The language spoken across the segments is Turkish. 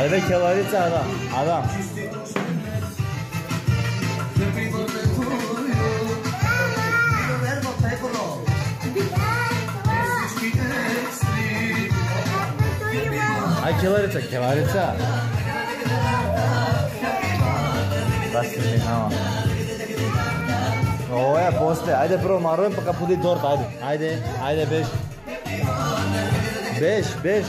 Абе, келарица адам, адам. Ай, келарица, келарица. Баси минава. Ова, после. Ајде прво марувам, пока пуди дорт, ајде. Ајде, ајде, беш. Беш, беш.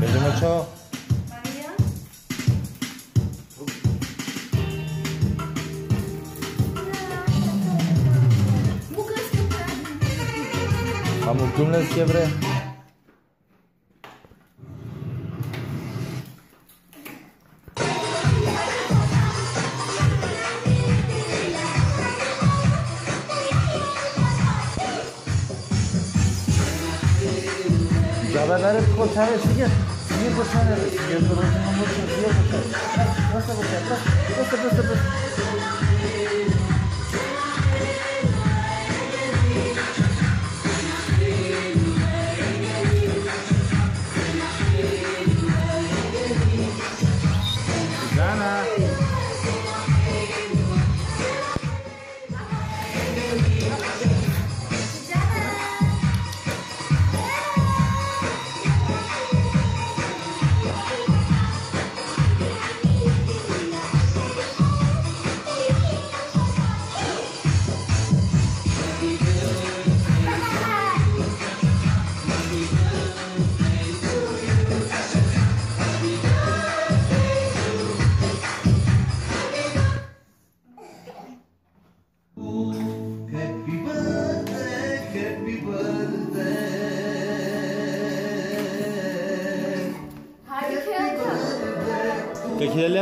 Бежимо чао. Am Dumnezeu ce vrea. Caberleri koçar esiyor. Niye koçar esiyor? Durun, durun, durun, durun, durun, durun, durun, durun, durun, durun, durun,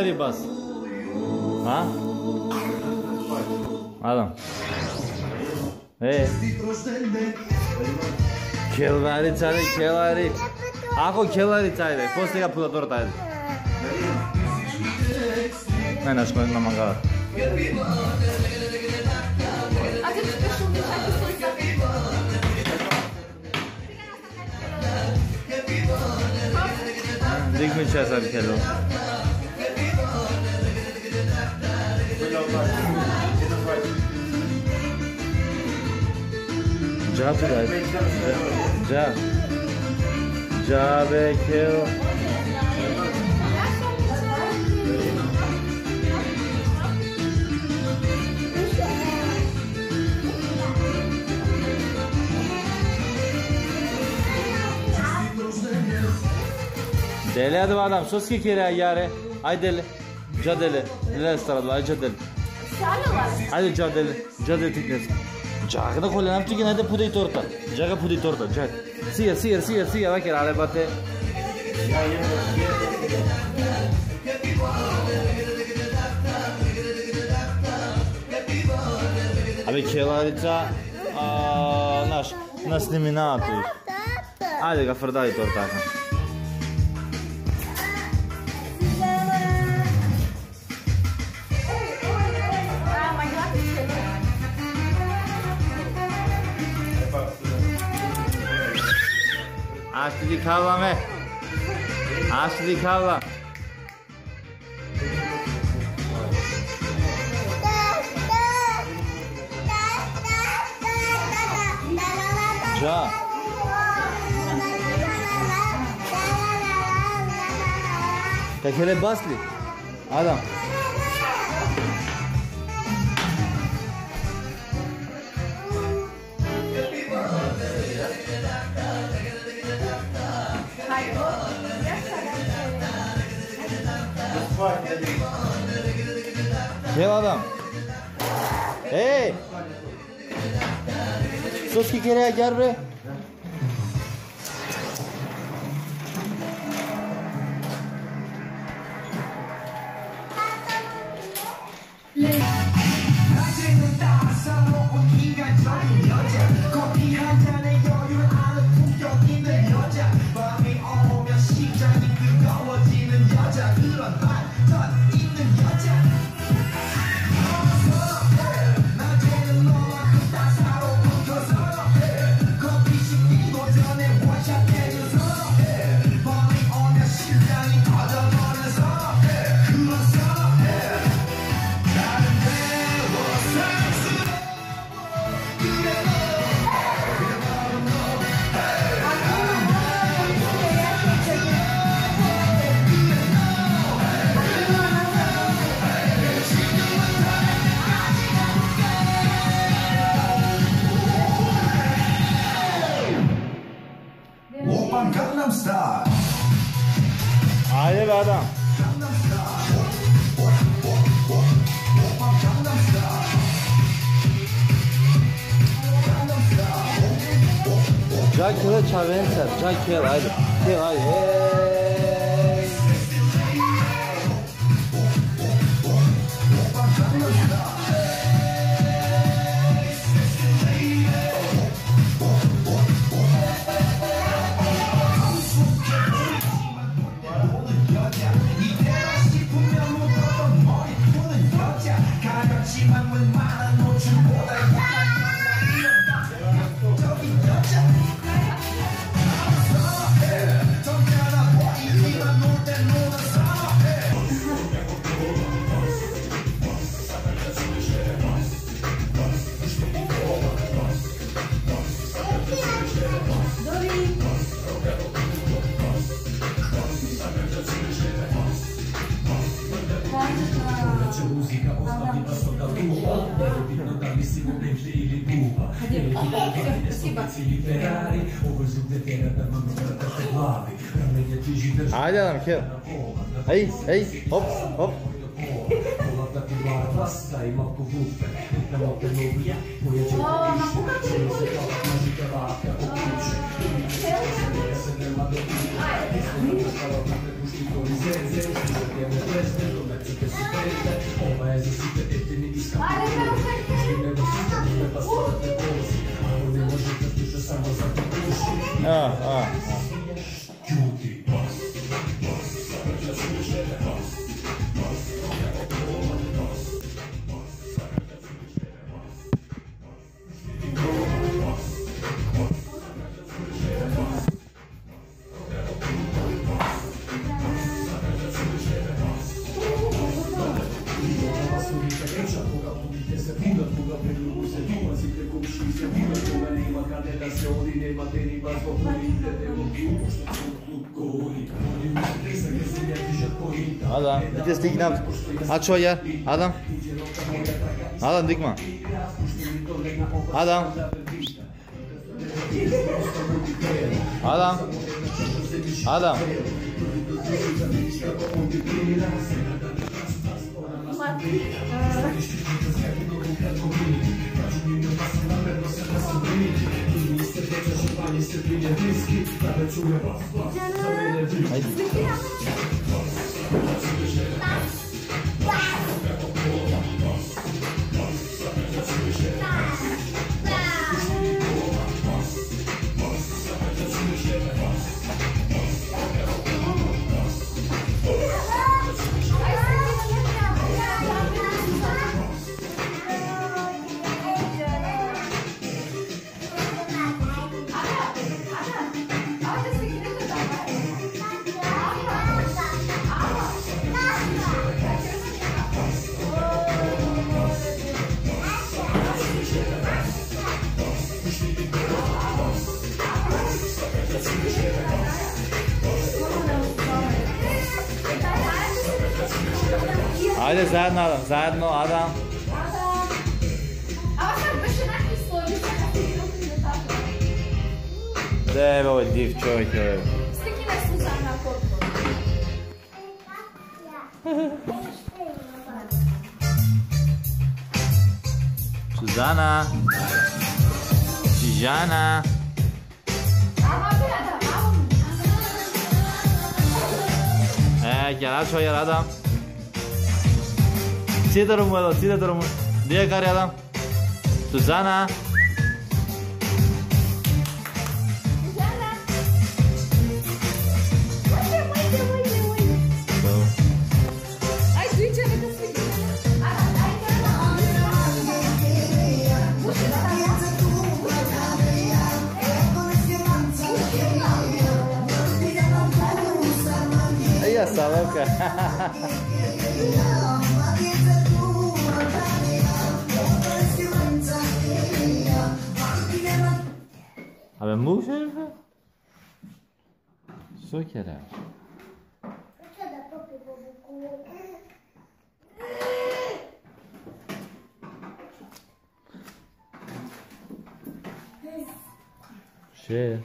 გადაიღებას? ა? არა. ე. ქელვარი წარე, ქელვარი. ახო ქელვარი წარე, პოსტიკა ფულადორ წარე. ნანა შკოლა მაგა. Dig mi çezer kelo. जा तू गाइस जा जा बे खेल Deli hadi adam sos ki kere yare. Ay deli. Ca deli. Neler sarıldı ay ca deli. Hadi ca deli. Ca جاغدا كلنا بتيجي هذا بودي تورتا جاغا بودي تورتا جاغ سيا سيا سيا سيا باكر على باتي Абе, келарица, наш, нас не минава тук. Айде, гафардари тортата. आस दिखावा मैं। आस हुआ जा। बस बसली आदम Bak. Gel adam. Hey! Sus ki kereye gel bre. Yeah. Gangnam Style. Hadi be adam. Gangnam Style. Jack Hill Chavenser, Jack Hill, haydi. Hill, haydi. yeah. 喜欢被骂的，我去我的。啊 عادي أنا كيف أي أي هوب هوب. Ah, ah, ah. Aç o yer. Adam. Adam dikma. Adam. Adam. Adam. Haydi. zajedno, Adam. Deve, ovo je div čovjek, je Slikile su za na potporu. Suzana. Tijana. E, gel aç o yer adam. выйди, выйди. Ay, su içeri kısmı gidelim. Ay, ay, Ey, essa louca. So kere. Şey.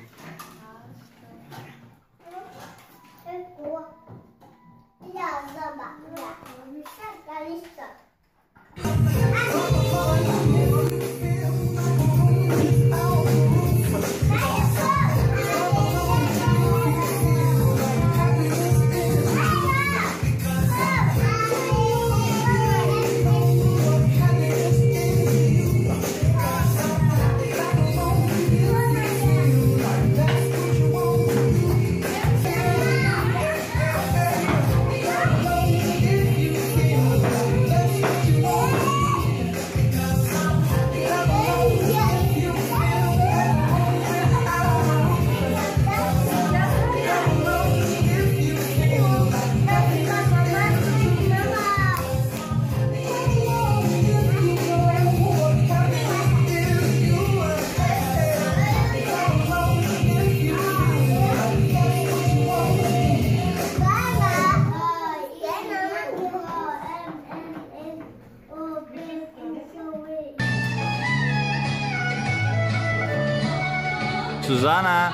Suzana.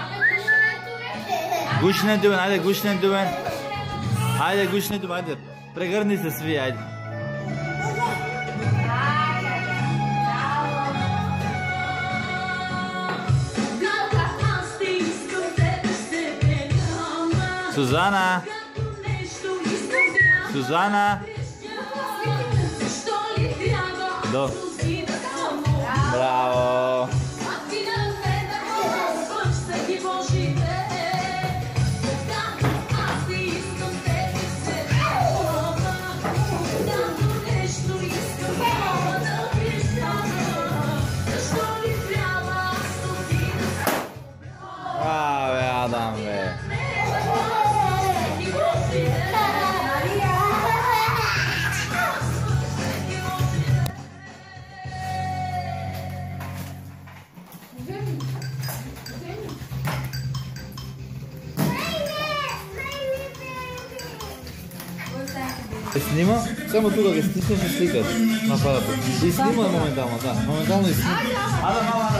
Gušne duvan, ajde gušne duvan. Ajde gušne duvan, ajde. Pregrni se svi, ajde. Suzana. Suzana. Do. Bravo. Снима? Само тука ги стиснеш и сликаш на апаратот. И снима моментално, да. Моментално и снима. Ада, мала,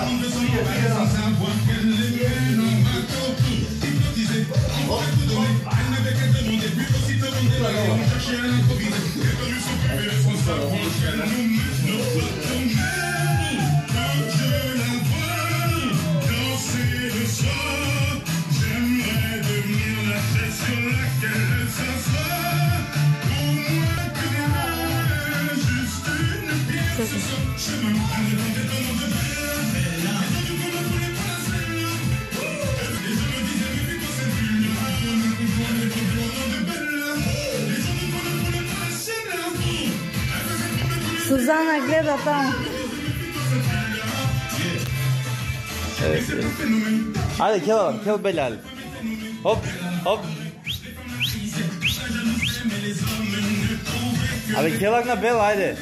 Suzana gleda tamo. Evet. Hadi kel alalım, kel Belal. Hop, hop. Hadi kel na bel, hajde.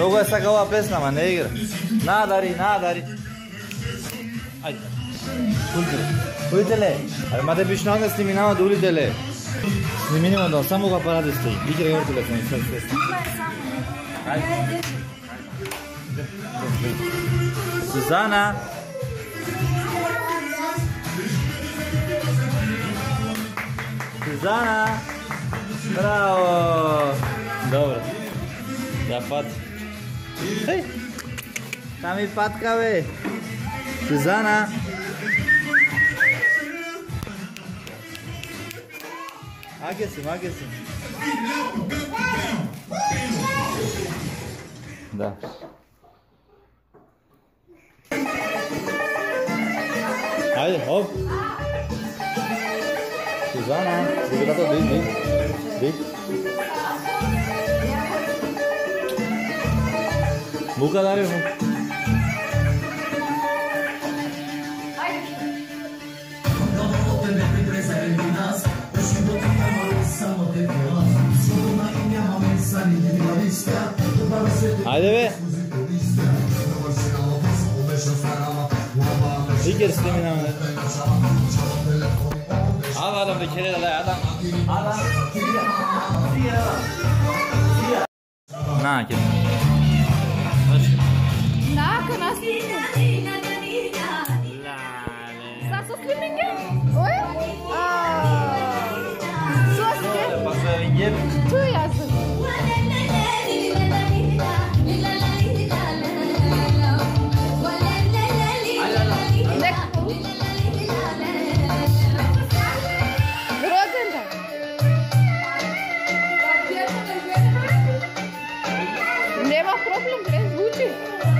Luego esa cagua pesa más negra. Nada, Dari, nada, Dari. Ay, Uite-le, are mate pișnoagă sliminama de ulitele. Sliminima doar, samu cu parar de stai. Dice că ortele să ne stai. Hai. Susana, Suzana. Bravo. Dobro. já față. Tá me patca, velho. Suzana. Aquece, aquece. Dá. Aí, ó. Suzana, vou virar pra dentro, hein. Vem. Dik. Buka dari mu. Haydi be. Fikir sistemin ama. Al adam da kere de adam. Adam. Na kim? Satanás. ¿Estás suscribiendo? ¿Oye? Ah. ¿Sos problem.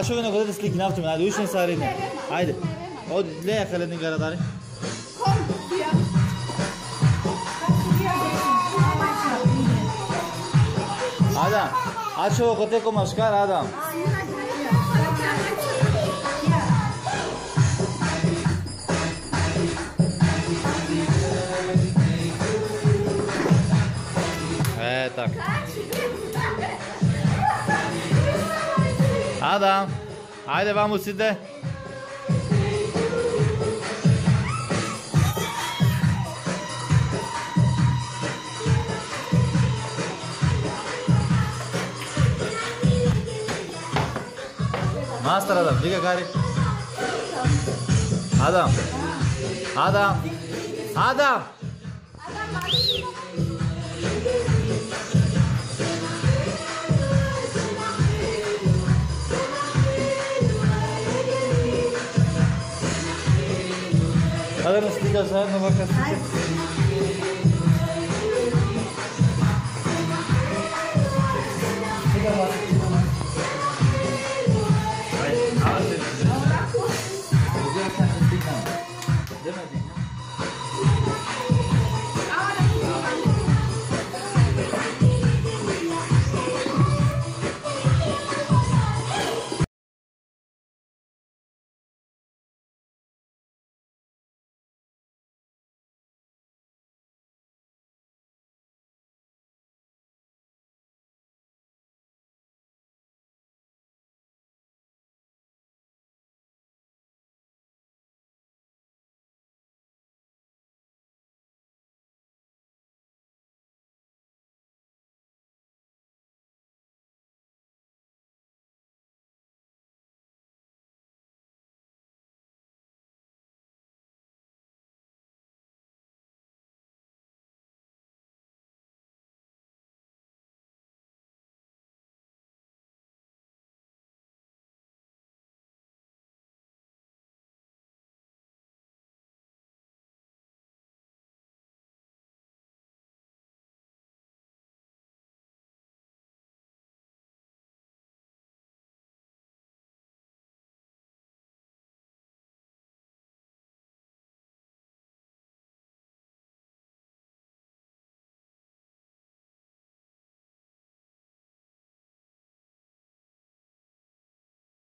aşağı öne kadar slik ne yaptım? Hadi üç ne sarayım. Haydi. O ne yakaladın karaları? Adam, aşağı o kote komaşkar adam. Evet tak. Ada. Haydi vamos sizde. Master Adam. ठीक है कार्य आदम आदम agora se ligas lá, não vai.